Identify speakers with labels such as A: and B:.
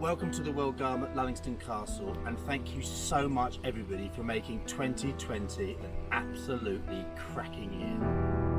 A: welcome to the World Garden at Lullingstone Castle and thank you so much everybody for making 2020 an absolutely cracking year.